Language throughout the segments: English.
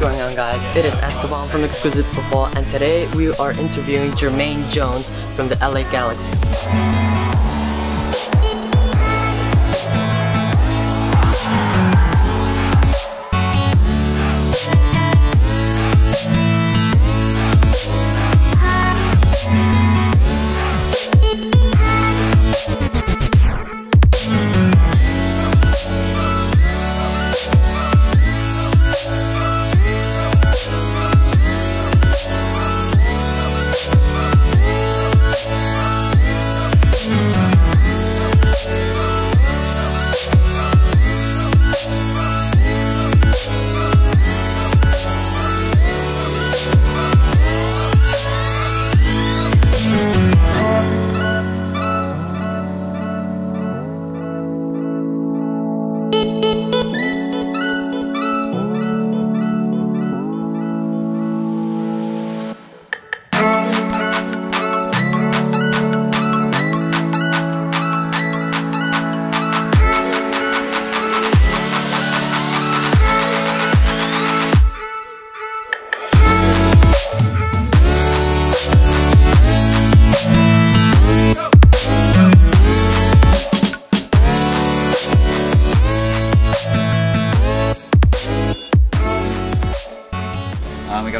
guys, it is Esteban from Exquisite Football and today we are interviewing Jermaine Jones from the LA Galaxy.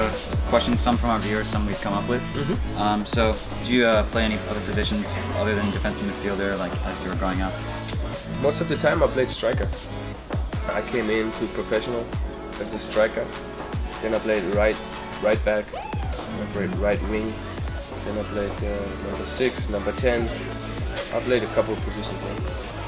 Um, we got a question, some from our viewers, some we've come up with. Mm-hmm. Um, so, do you uh, play any other positions other than defensive midfielder, like as you were growing up? Most of the time I played striker. I came into professional as a striker. Then I played right right back, I played right wing. Then I played uh, number six, number ten. I played a couple of positions in.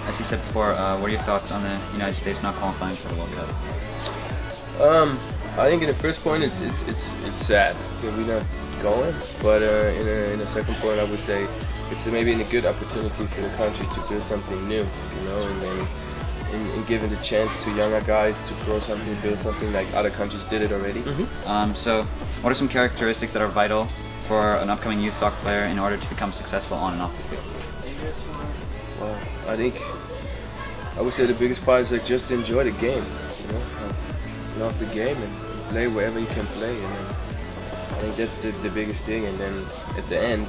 As you said before, uh, what are your thoughts on the United States not qualifying for the World Cup? Um, I think in the first point it's it's it's it's sad that we're not going, but uh, in a in a second point I would say it's maybe a good opportunity for the country to build something new, you know, and then in, in giving the chance to younger guys to grow something, build something like other countries did it already. Um, so, what are some characteristics that are vital for an upcoming youth soccer player in order to become successful on and off the field? Well, I think I would say the biggest part is like just enjoy the game, love the game and play wherever you can play, and then I think that's the, the biggest thing. And then at the end,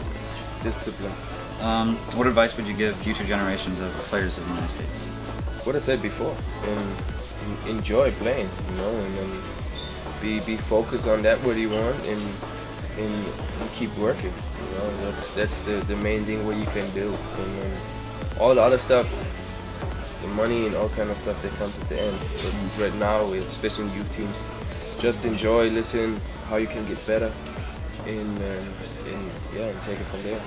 discipline. Um, what advice would you give future generations of players of the United States? What I said before, and enjoy playing, you know, and then be be focused on that what you want and and, and keep working. You know, that's that's the, the main thing what you can do, and then all the other stuff, the money and all kind of stuff that comes at the end. But right now, especially in youth teams, just enjoy, listen how you can get better, and um, and yeah, and take it from there.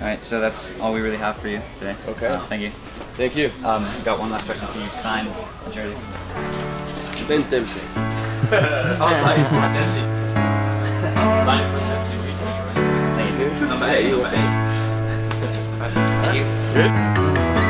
All right, so that's all we really have for you today. Okay. Uh, thank you. Thank you. Um, we've got one last question. Can you sign a jersey? Ben Dempsey. I was like, Dempsey. Sign it for Dempsey. Thank you. Number eight. Number eight. Thank you.